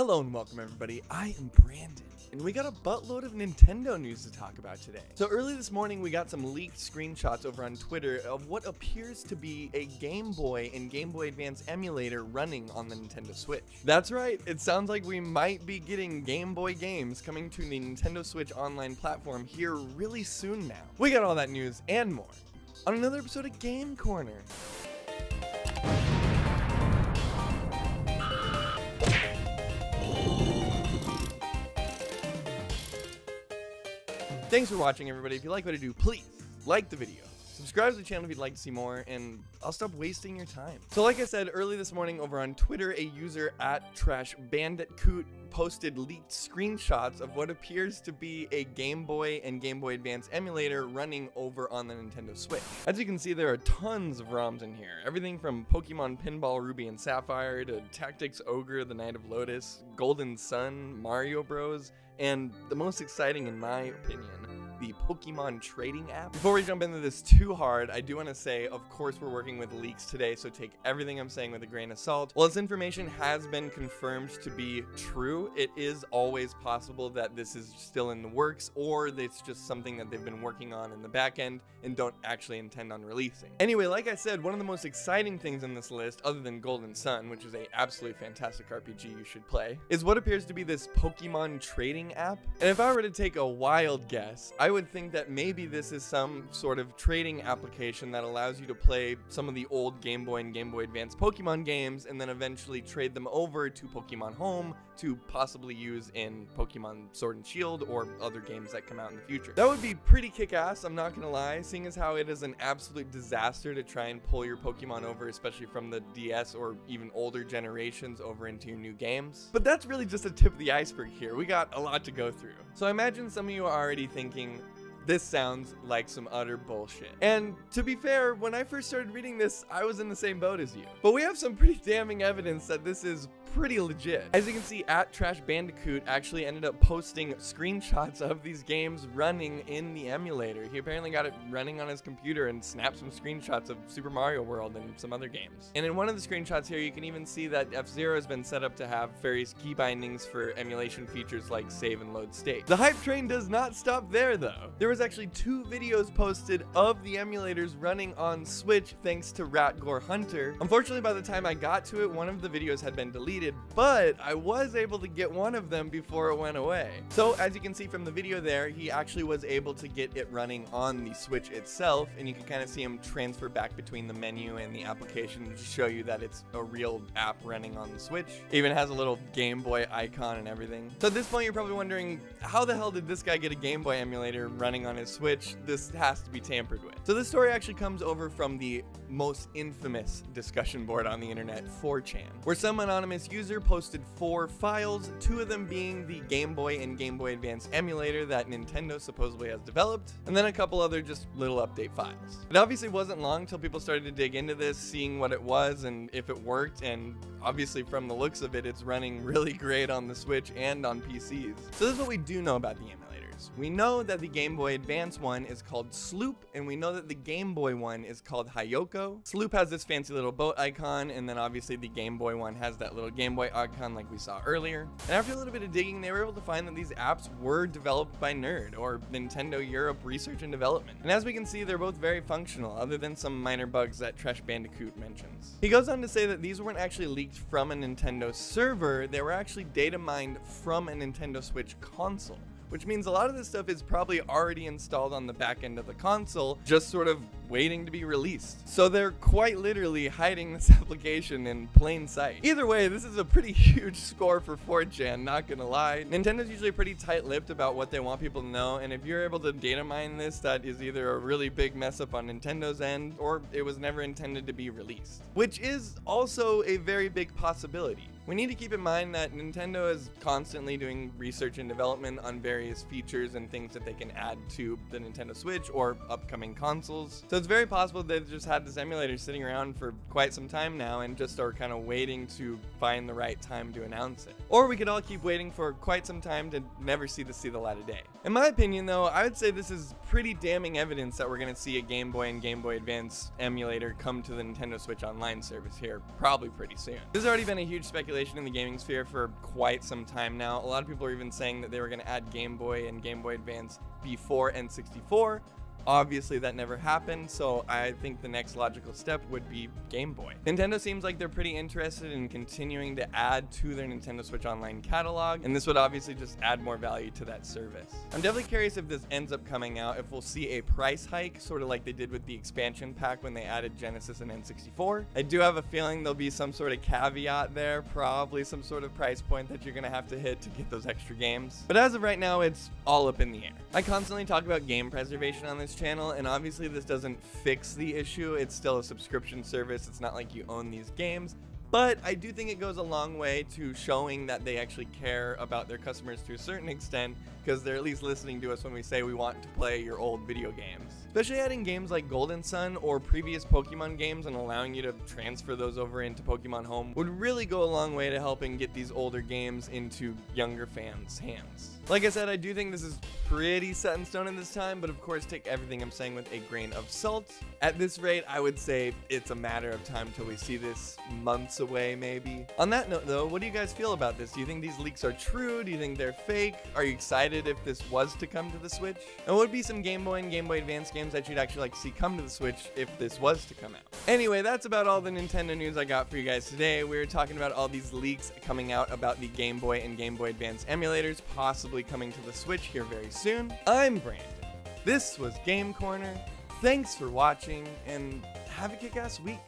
Hello and welcome everybody, I am Brandon, and we got a buttload of Nintendo news to talk about today. So early this morning we got some leaked screenshots over on Twitter of what appears to be a Game Boy and Game Boy Advance emulator running on the Nintendo Switch. That's right, it sounds like we might be getting Game Boy games coming to the Nintendo Switch online platform here really soon now. We got all that news and more on another episode of Game Corner. Thanks for watching, everybody. If you like what I do, please like the video. Subscribe to the channel if you'd like to see more, and I'll stop wasting your time. So like I said, early this morning over on Twitter, a user at Trash Bandicoot posted leaked screenshots of what appears to be a Game Boy and Game Boy Advance emulator running over on the Nintendo Switch. As you can see, there are tons of ROMs in here. Everything from Pokemon Pinball Ruby and Sapphire to Tactics Ogre the Knight of Lodis, Golden Sun, Mario Bros, and the most exciting in my opinion, the Pokemon trading app. Before we jump into this too hard, I do want to say, of course, we're working with leaks today, so take everything I'm saying with a grain of salt. While this information has been confirmed to be true, it is always possible that this is still in the works, or it's just something that they've been working on in the back end and don't actually intend on releasing. Anyway, like I said, one of the most exciting things in this list, other than Golden Sun, which is a absolutely fantastic RPG you should play, is what appears to be this Pokemon trading app. And if I were to take a wild guess, I would think that maybe this is some sort of trading application that allows you to play some of the old Game Boy and Game Boy Advance Pokemon games and then eventually trade them over to Pokemon Home to possibly use in Pokemon Sword and Shield or other games that come out in the future. That would be pretty kick-ass, I'm not gonna lie, seeing as how it is an absolute disaster to try and pull your Pokemon over, especially from the DS or even older generations over into your new games. But that's really just a tip of the iceberg here. We got a lot to go through. So I imagine some of you are already thinking, this sounds like some utter bullshit. And to be fair, when I first started reading this, I was in the same boat as you. But we have some pretty damning evidence that this is pretty legit. As you can see, at Trash Bandicoot actually ended up posting screenshots of these games running in the emulator. He apparently got it running on his computer and snapped some screenshots of Super Mario World and some other games. And in one of the screenshots here, you can even see that F-Zero has been set up to have various key bindings for emulation features like save and load state. The hype train does not stop there though. There was actually two videos posted of the emulators running on Switch thanks to Ratgore Hunter. Unfortunately, by the time I got to it, one of the videos had been deleted, but I was able to get one of them before it went away. So as you can see from the video there, he actually was able to get it running on the Switch itself, and you can kind of see him transfer back between the menu and the application to show you that it's a real app running on the Switch. It even has a little Game Boy icon and everything. So at this point, you're probably wondering, how the hell did this guy get a Game Boy emulator running on his Switch? This has to be tampered with. So this story actually comes over from the most infamous discussion board on the internet, 4chan, where some anonymous user posted four files, two of them being the Game Boy and Game Boy Advance emulator that Nintendo supposedly has developed, and then a couple other just little update files. It obviously wasn't long until people started to dig into this, seeing what it was and if it worked, and obviously from the looks of it, it's running really great on the Switch and on PCs. So this is what we do know about the emulator. We know that the Game Boy Advance one is called Sloop, and we know that the Game Boy one is called Hiyoko. Sloop has this fancy little boat icon, and then obviously the Game Boy one has that little Game Boy icon like we saw earlier. And after a little bit of digging, they were able to find that these apps were developed by NERD, or Nintendo Europe Research and Development. And as we can see, they're both very functional, other than some minor bugs that Trash Bandicoot mentions. He goes on to say that these weren't actually leaked from a Nintendo server, they were actually data mined from a Nintendo Switch console which means a lot of this stuff is probably already installed on the back end of the console, just sort of waiting to be released. So they're quite literally hiding this application in plain sight. Either way, this is a pretty huge score for 4chan, not gonna lie. Nintendo's usually pretty tight-lipped about what they want people to know, and if you're able to data mine this, that is either a really big mess up on Nintendo's end, or it was never intended to be released. Which is also a very big possibility. We need to keep in mind that Nintendo is constantly doing research and development on various features and things that they can add to the Nintendo Switch or upcoming consoles. So it's very possible they've just had this emulator sitting around for quite some time now and just are kind of waiting to find the right time to announce it. Or we could all keep waiting for quite some time to never see this see the light of day. In my opinion though, I would say this is pretty damning evidence that we're going to see a Game Boy and Game Boy Advance emulator come to the Nintendo Switch Online service here probably pretty soon. There's already been a huge speculation speculation in the gaming sphere for quite some time now. A lot of people are even saying that they were going to add Game Boy and Game Boy Advance before N64, Obviously, that never happened, so I think the next logical step would be Game Boy. Nintendo seems like they're pretty interested in continuing to add to their Nintendo Switch Online catalog, and this would obviously just add more value to that service. I'm definitely curious if this ends up coming out, if we'll see a price hike, sort of like they did with the expansion pack when they added Genesis and N64. I do have a feeling there'll be some sort of caveat there, probably some sort of price point that you're gonna have to hit to get those extra games. But as of right now, it's all up in the air. I constantly talk about game preservation on this this channel, and obviously this doesn't fix the issue. It's still a subscription service. It's not like you own these games. But I do think it goes a long way to showing that they actually care about their customers to a certain extent because they're at least listening to us when we say we want to play your old video games. Especially adding games like Golden Sun or previous Pokemon games and allowing you to transfer those over into Pokemon Home would really go a long way to helping get these older games into younger fans' hands. Like I said, I do think this is pretty set in stone in this time, but of course take everything I'm saying with a grain of salt. At this rate, I would say it's a matter of time till we see this months away, maybe. On that note though, what do you guys feel about this? Do you think these leaks are true? Do you think they're fake? Are you excited if this was to come to the Switch? And what would be some Game Boy and Game Boy Advance games that you'd actually like to see come to the Switch if this was to come out? Anyway, that's about all the Nintendo news I got for you guys today. We were talking about all these leaks coming out about the Game Boy and Game Boy Advance emulators possibly coming to the Switch here very soon. I'm Brandon. This was Game Corner. Thanks for watching and have a kick ass week.